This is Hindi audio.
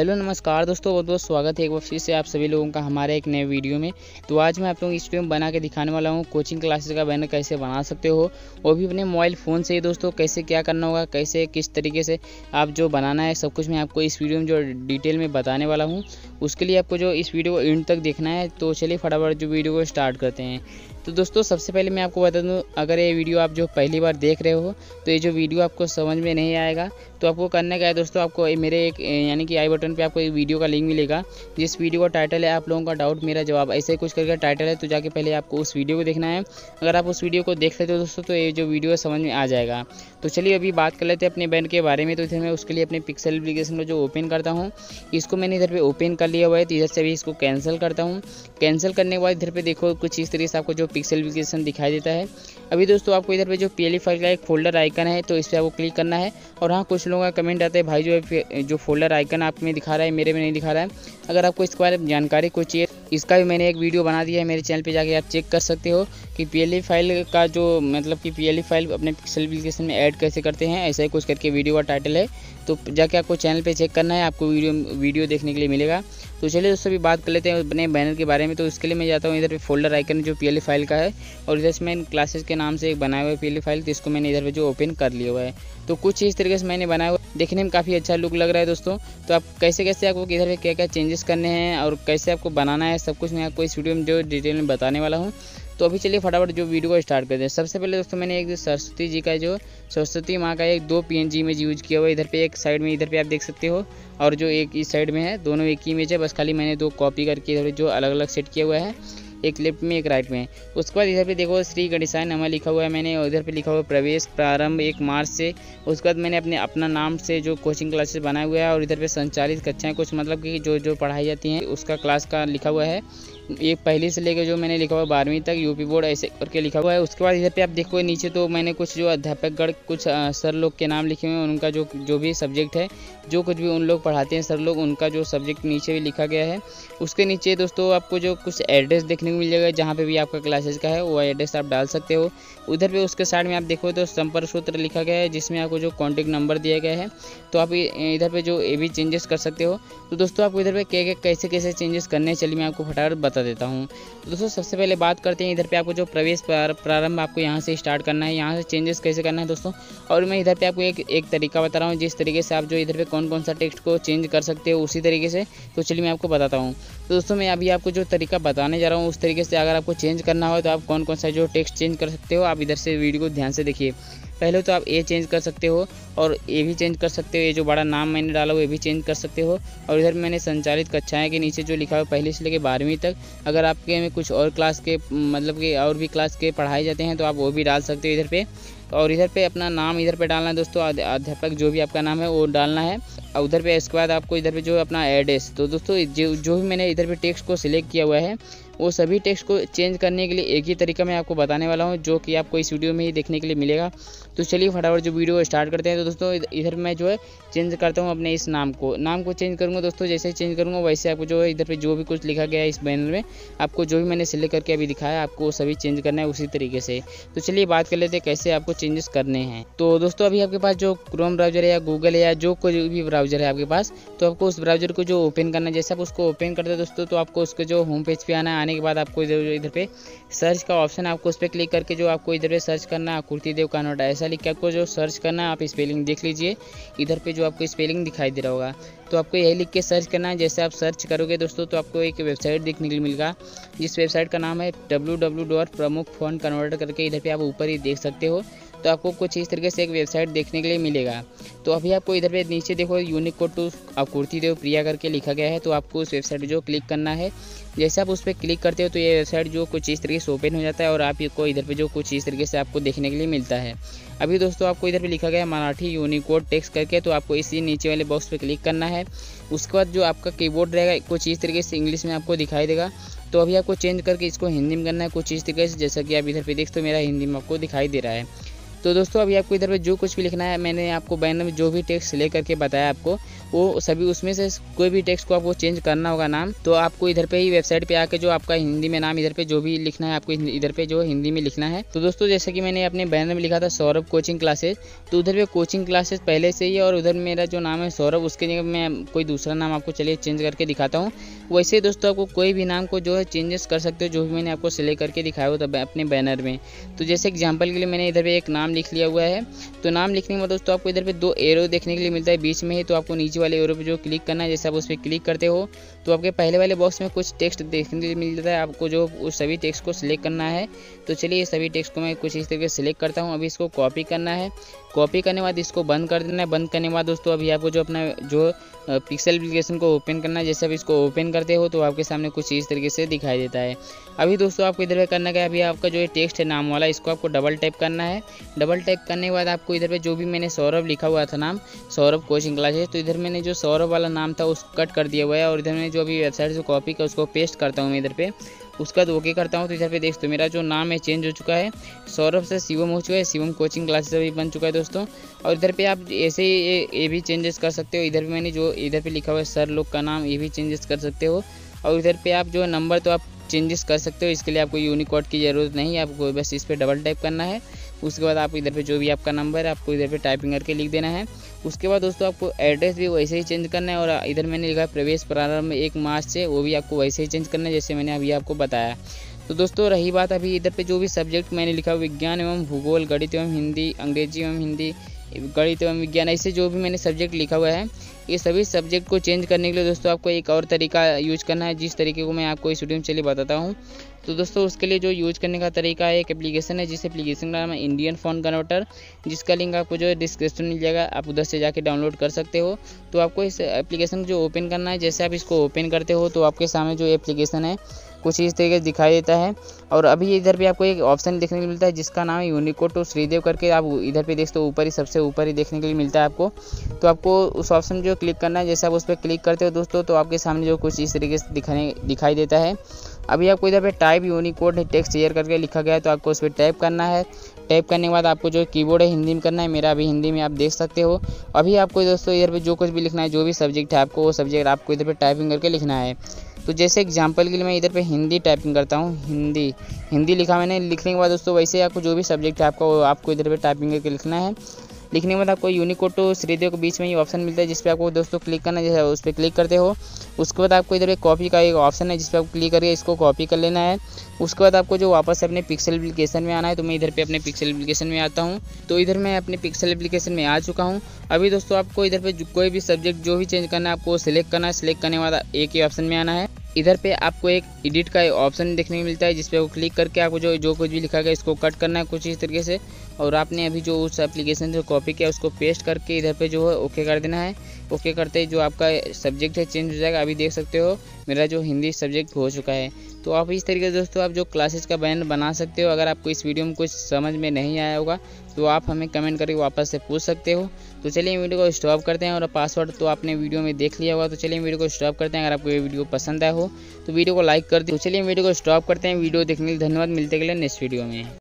हेलो, नमस्कार दोस्तों, बहुत बहुत स्वागत है एक बार फिर से आप सभी लोगों का हमारे एक नए वीडियो में। तो आज मैं आप लोगों को इस वीडियो में बना के दिखाने वाला हूँ कोचिंग क्लासेस का बैनर कैसे बना सकते हो वो भी अपने मोबाइल फ़ोन से ही दोस्तों कैसे क्या करना होगा, कैसे, किस तरीके से आप जो बनाना है सब कुछ मैं आपको इस वीडियो में जो डिटेल में बताने वाला हूँ। उसके लिए आपको जो इस वीडियो को एंड तक देखना है तो चलिए फटाफट जो वीडियो को स्टार्ट करते हैं। तो दोस्तों, सबसे पहले मैं आपको बता दूँ, अगर ये वीडियो आप जो पहली बार देख रहे हो तो ये जो वीडियो आपको समझ में नहीं आएगा तो आपको करने का है दोस्तों, आपको मेरे एक यानी कि आई बटन पे आपको एक वीडियो का लिंक मिलेगा, जिस वीडियो का टाइटल है, आप लोगों का डाउट, मेरा जवाब, ऐसे कुछ करके टाइटल है तो जाके पहले आपको उस वीडियो को देखना है। अगर आप उस वीडियो को देख लेते हो दोस्तों तो ये जो वीडियो समझ में आ जाएगा। तो चलिए अभी बात कर लेते हैं अपने बैंड के बारे में। तो इधर मैं उसके लिए अपने पिक्सल एप्लीकेशन को जो ओपन करता हूँ, इसको मैंने इधर पे ओपन कर लिया हुआ है। तो इधर से भी इसको कैंसिल करता हूँ। कैंसिल करने के बाद इधर पे देखो, कुछ इस तरीके से आपको जो पिक्सल एप्लीकेशन दिखाई देता है। अभी दोस्तों, आपको इधर पे जो पी फ़ाइल का एक फोल्डर आइकन है तो इस पर आपको क्लिक करना है। और हाँ कुछ लोगों का कमेंट आता है, भाई, जो जो फोल्डर आइकन आप में दिखा रहा है, मेरे में नहीं दिखा रहा है। अगर आपको इसके बारे में जानकारी कोई चाहिए इसका भी मैंने एक वीडियो बना दिया है मेरे चैनल पे जाके, आप चेक कर सकते हो कि पीएलई फ़ाइल का जो मतलब कि पीएलई फ़ाइल अपने पिक्सल एप्लीकेशन में ऐड कैसे करते हैं, ऐसा ही कुछ करके वीडियो का टाइटल है। तो जाके आपको चैनल पे चेक करना है, आपको वीडियो वीडियो देखने के लिए मिलेगा। तो चलिए दोस्तों भी बात कर लेते हैं अपने बैनर के बारे में। तो इसके लिए मैं जाता हूँ इधर पे फोल्डर आइकन जो पी फ़ाइल का है, और इधर से मैं क्लासेस के नाम से एक बनाया हुआ है पी फ़ाइल तो इसको मैंने इधर पे जो ओपन कर लिया हुआ है। तो कुछ इस तरीके से मैंने बनाया हुआ देखने में काफ़ी अच्छा लुक लग रहा है दोस्तों। तो आप कैसे कैसे आपको इधर पे क्या क्या चेंजेस करने हैं, और कैसे आपको बनाना है, सब कुछ मैं आपको इस वीडियो में जो डिटेल में बताने वाला हूँ। तो अभी चलिए फटाफट जो वीडियो को स्टार्ट कर दें सबसे पहले दोस्तों मैंने एक सरस्वती जी का जो सरस्वती माँ का एक दो पीएनजी इमेज यूज़ किया हुआ इधर पे एक साइड में, इधर पे आप देख सकते हो। और जो एक इस साइड में है, दोनों एक ही इमेज है, बस खाली मैंने दो कॉपी करके इधर जो अलग अलग सेट किया हुआ है, एक लेफ़्ट में, एक राइट में। उसके बाद इधर पे देखो श्री गणेशाय नमा लिखा हुआ है मैंने, और इधर पे लिखा हुआ प्रवेश प्रारंभ एक मार्च से। उसके बाद मैंने अपने, अपना नाम से जो कोचिंग क्लासेस बनाया हुआ है, और इधर पे संचालित कक्षाएँ कुछ मतलब कि जो जो पढ़ाई जाती हैं, उसका क्लास का लिखा हुआ है। ये पहली से लेकर जो मैंने लिखा हुआ बारहवीं तक यूपी बोर्ड ऐसे करके लिखा हुआ है। उसके बाद इधर पे आप देखो, नीचे तो मैंने कुछ जो अध्यापकगण, कुछ सर लोग के नाम लिखे हुए हैं, उनका जो जो भी सब्जेक्ट है, जो कुछ भी उन लोग पढ़ाते हैं, सर लोग, उनका जो सब्जेक्ट नीचे भी लिखा गया है। उसके नीचे दोस्तों आपको जो कुछ एड्रेस देखने को मिल जाएगा, जहाँ पे भी आपका क्लासेज का है, वो एड्रेस आप डाल सकते हो। उधर पर उसके साइड में आप देखो तो संपर्क सूत्र लिखा गया है, जिसमें आपको जो कॉन्टेक्ट नंबर दिया गया है तो आप इधर पर जो ये भी चेंजेस कर सकते हो। तो दोस्तों आपको इधर पर क्या कैसे कैसे चेंजेस करने चलिए मैं आपको फटाफट बता देता हूँ। तो दोस्तों, सबसे पहले बात करते हैं, इधर पे आपको जो प्रवेश प्रारंभ आपको यहाँ से स्टार्ट करना है। यहाँ से चेंजेस कैसे करना है दोस्तों? और मैं इधर पे आपको एक एक तरीका बता रहा हूँ, जिस तरीके से आप जो इधर पे कौन कौन सा टेक्स्ट को चेंज कर सकते हो, उसी तरीके से। तो चलिए मैं आपको बताता हूँ। तो दोस्तों, मैं अभी आपको जो तरीका बताने जा रहा हूँ, उस तरीके से अगर आपको चेंज करना हो तो आप कौन कौन सा जो टेक्स्ट चेंज कर सकते हो, आप इधर से वीडियो को ध्यान से देखिए। पहले तो आप ए चेंज कर सकते हो और ये भी चेंज कर सकते हो, ये जो बड़ा नाम मैंने डाला, वो ये भी चेंज कर सकते हो। और इधर मैंने संचालित कक्षाएँ के नीचे जो लिखा हुआ पहले से लेकर बारहवीं तक, अगर आपके में कुछ और क्लास के मतलब कि और भी क्लास के पढ़ाए जाते हैं तो आप वो भी डाल सकते हो इधर पे। और इधर पे अपना नाम इधर पे डालना है दोस्तों अध्यापक जो भी आपका नाम है वो डालना है। और उधर पे इसके बाद आपको इधर पे जो अपना एड्रेस तो दोस्तों, जो जो भी मैंने इधर पे टेक्स्ट को सिलेक्ट किया हुआ है वो सभी टेक्स्ट को चेंज करने के लिए एक ही तरीका मैं आपको बताने वाला हूँ, जो कि आपको इस वीडियो में ही देखने के लिए मिलेगा। तो चलिए फटाफट जो वीडियो स्टार्ट करते हैं। तो दोस्तों इधर मैं जो है चेंज करता हूँ अपने इस नाम को। नाम को चेंज करूँगा दोस्तों, जैसे चेंज करूँगा, वैसे आपको जो है इधर पर जो भी कुछ लिखा गया है इस बैनर में, आपको जो भी मैंने सिलेक्ट करके अभी दिखाया, आपको सभी चेंज करना है उसी तरीके से। तो चलिए बात कर लेते हैं कैसे आपको चेंजेस करने हैं। तो दोस्तों, अभी आपके पास जो क्रोम ब्राउज़र है या गूगल है या जो कोई भी ब्राउज़र है आपके पास तो आपको उस ब्राउज़र को जो ओपन करना है, जैसे आप उसको ओपन करते हैं दोस्तों तो आपको उसके जो होम पेज पे आना है आने के बाद आपको इधर इधर पे सर्च का ऑप्शन आपको उस पर क्लिक करके जो आपको इधर पे सर्च करना है, आकृति देव कानोटा ऐसा लिख के आपको जो सर्च करना है, आप स्पेलिंग देख लीजिए। इधर पे जो आपको स्पेलिंग दिखाई दे रहा होगा। तो आपको यही लिख के सर्च करना है, जैसे आप सर्च करोगे दोस्तों तो आपको एक वेबसाइट देखने के लिए मिलेगा जिस वेबसाइट का नाम है W W dot Pramukh phone converter करके इधर पे आप ऊपर ही देख सकते हो। तो आपको कुछ इस तरीके से एक वेबसाइट देखने के लिए मिलेगा। तो अभी आपको इधर पे नीचे देखो यूनिक कोड टू आपूर्ति देव, प्रिया करके लिखा गया है तो आपको उस वेबसाइट जो क्लिक करना है, जैसे आप उस पर क्लिक करते हो तो ये वेबसाइट जो कुछ इस तरीके से ओपन हो जाता है और आपको इधर पे जो कुछ इस तरीके से आपको देखने के लिए मिलता है। अभी दोस्तों आपको इधर पे लिखा गया है मराठी यूनिकोड टेक्स्ट करके तो आपको इसी नीचे वाले बॉक्स पे क्लिक करना है। उसके बाद जो आपका कीबोर्ड रहेगा, कुछ इस तरीके से इंग्लिश में आपको दिखाई देगा। तो अभी आपको चेंज करके इसको हिंदी में करना है, कुछ इस तरीके से, जैसा कि आप इधर पे देख तो मेरा हिंदी में आपको दिखाई दे रहा है। तो दोस्तों, अभी आपको इधर पे जो कुछ भी लिखना है, मैंने आपको बैनर में जो भी टेक्स्ट ले करके बताया आपको, वो सभी उसमें से कोई भी टेक्स्ट को आपको चेंज करना होगा नाम तो आपको इधर पे ही वेबसाइट पे आके जो आपका हिंदी में नाम इधर पे जो भी लिखना है, आपको इधर पे जो हिंदी में लिखना है। तो दोस्तों, जैसे कि मैंने अपने बैनर में लिखा था सौरभ कोचिंग क्लासेस तो उधर पे कोचिंग क्लासेज पहले से ही और उधर मेरा जो नाम है सौरभ, उसके जगह मैं कोई दूसरा नाम आपको चलिए चेंज करके दिखाता हूँ। वैसे दोस्तों, आपको कोई भी नाम को जो है चेंजेस कर सकते हो, जो भी मैंने आपको सिलेक्ट करके दिखाया हो तब अपने बैनर में। तो जैसे एग्ज़ाम्पल के लिए मैंने इधर पर एक नाम लिख लिया हुआ है। तो नाम लिखने के बाद दोस्तों आपको इधर पे दो एरो देखने के लिए मिलता है बीच में ही। तो आपको नीचे वाले एरो पे जो क्लिक करना है, जैसे आप उस पर क्लिक करते हो तो आपके पहले वाले बॉक्स में कुछ टेक्स्ट देखने के लिए मिल जाता है। आपको जो उस सभी टेक्स्ट को सिलेक्ट करना है तो चलिए सभी टेक्स्ट को मैं कुछ इस तरीके से सिलेक्ट करता हूँ। अभी इसको कॉपी करना है। कॉपी करने बाद इसको बंद कर देना है। बंद करने के बाद दोस्तों, अभी आपको जो अपना, जो पिक्सल एप्लीकेशन को ओपन करना है, जैसे आप इसको ओपन करते हो तो आपके सामने कुछ इस तरीके से दिखाई देता है। अभी दोस्तों, आपको इधर पे करना क्या अभी आपका जो ये टेक्स्ट है, नाम वाला, इसको आपको डबल टाइप करना है। डबल टाइप करने के बाद आपको इधर पे जो भी मैंने सौरभ लिखा हुआ था नाम, सौरभ कोचिंग क्लासेस तो इधर मैंने जो सौरभ वाला नाम था उसको कट कर दिया हुआ है, और इधर मैंने जो अभी वेबसाइट से कॉपी कर उसको पेस्ट करता हूँ मैं इधर पे। उसका बाद ओके करता हूँ। तो इधर पे देख तो मेरा जो नाम है चेंज हो चुका है। सौरभ से शिवम हो चुका है। शिवम कोचिंग क्लासेस अभी बन चुका है दोस्तों। और इधर पे आप ऐसे ही ये, भी चेंजेस कर सकते हो। इधर पे मैंने जो इधर पे लिखा हुआ है सर लोग का नाम ये भी चेंजेस कर सकते हो। और इधर पे आप जो नंबर तो आप चेंजेस कर सकते हो। इसके लिए आपको यूनिकोड की ज़रूरत नहीं है। आपको बस इस पर डबल टाइप करना है। उसके बाद आप इधर पे जो भी आपका नंबर है आपको इधर पे टाइपिंग करके लिख देना है। उसके बाद दोस्तों आपको एड्रेस भी वैसे ही चेंज करना है और इधर मैंने लिखा है प्रवेश प्रारंभ एक मार्च से, वो भी आपको वैसे ही चेंज करना है जैसे मैंने अभी आपको बताया। तो दोस्तों रही बात अभी इधर पे जो भी सब्जेक्ट मैंने लिखा विज्ञान एवं भूगोल, गणित एवं हिंदी, अंग्रेज़ी एवं हिंदी, गणित एवं विज्ञान, ऐसे जो भी मैंने सब्जेक्ट लिखा हुआ है ये सभी सब्जेक्ट को चेंज करने के लिए दोस्तों आपको एक और तरीका यूज़ करना है। जिस तरीके को मैं आपको इस वीडियो में चलिए बताता हूँ। तो दोस्तों, उसके लिए जो यूज़ करने का तरीका है, एक एप्लीकेशन है, जिस एप्लीकेशन का नाम है इंडियन फ़ोन कन्वर्टर जिसका लिंक आपको जो है डिस्क्रिप्शन मिल जाएगा। आप उधर से जाके डाउनलोड कर सकते हो। तो आपको इस एप्लीकेशन जो ओपन करना है, जैसे आप इसको ओपन करते हो तो आपके सामने जो एप्लीकेशन है, कुछ इस तरीके से दिखाई देता है। और अभी इधर भी आपको एक ऑप्शन देखने को मिलता है, जिसका नाम है यूनिकोड टू श्रीदेव करके। आप इधर पे देखते हो, ऊपर ही, सबसे ऊपर ही देखने के लिए मिलता है आपको। तो आपको उस ऑप्शन जो क्लिक करना है। जैसे आप उस पर क्लिक करते हो दोस्तों तो आपके सामने जो कुछ इस तरीके से दिखाने, दिखाई देता है। अभी आपको इधर पे टाइप यूनिकोड टेक्स्ट शेयर करके लिखा गया है तो आपको उस पर टाइप करना है। टाइप करने के बाद आपको जो कीबोर्ड है, हिंदी में करना है। मेरा अभी हिंदी में आप देख सकते हो। अभी आपको दोस्तों इधर पे जो कुछ भी लिखना है, जो भी सब्जेक्ट है आपको, वो सब्जेक्ट आपको इधर पे टाइपिंग करके लिखना है। तो जैसे एग्ज़ाम्पल के लिए मैं इधर पे हिंदी टाइपिंग करता हूँ, हिंदी। हिंदी लिखा मैंने, लिखने के बाद दोस्तों वैसे आपको जो भी सब्जेक्ट है आपको आपको इधर पे टाइपिंग करके लिखना है। लिखने के बाद आपको यूनिकोड टू श्रीदेव के बीच में ये ऑप्शन मिलता है, जिस पर आपको दोस्तों क्लिक करना जैसे उस पर क्लिक करते हो। उसके बाद आपको इधर एक कॉपी का एक ऑप्शन है, जिस पर आप क्लिक करके इसको कॉपी कर लेना है। उसके बाद आपको जो वापस अपने पिक्सल एप्लीकेशन में आना है तो मैं इधर पे अपने पिक्सल एप्लीकेशन में आता हूँ। तो इधर मैं अपने पिक्सल एप्लीकेशन में आ चुका हूँ। अभी दोस्तों आपको इधर पे कोई भी सब्जेक्ट जो भी चेंज करना है, आपको सिलेक्ट करना है। सिलेक्ट करने के बाद एक ही ऑप्शन में आना है। इधर पे आपको एक एडिट का ऑप्शन देखने को मिलता है, जिस वो क्लिक करके आपको जो जो कुछ भी लिखा गया, इसको कट करना है कुछ इस तरीके से। और आपने अभी जो उस एप्लीकेशन से कॉपी किया, उसको पेस्ट करके इधर पे जो है ओके कर देना है। ओके करते ही जो आपका सब्जेक्ट है चेंज हो जाएगा। अभी देख सकते हो, मेरा जो हिंदी सब्जेक्ट हो चुका है। तो आप इस तरीके से दोस्तों, आप जो क्लासेस का बैन बना सकते हो, अगर आपको इस वीडियो में कुछ समझ में नहीं आया होगा तो आप हमें कमेंट करके वापस से पूछ सकते हो। तो चलिए वीडियो को स्टॉप करते हैं और पासवर्ड तो आपने वीडियो में देख लिया होगा। तो चलिए वीडियो को स्टॉप करते हैं, अगर आपको ये वीडियो पसंद आया हो तो वीडियो को लाइक कर दे तो चलिए वीडियो को स्टॉप करते हैं, वीडियो देखने के लिए धन्यवाद, मिलते के लिए नेक्स्ट वीडियो में।